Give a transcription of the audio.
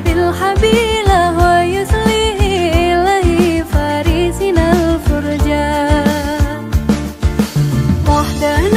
بالحبيب ويسليه إليه فارسنا الفرجا وحدنا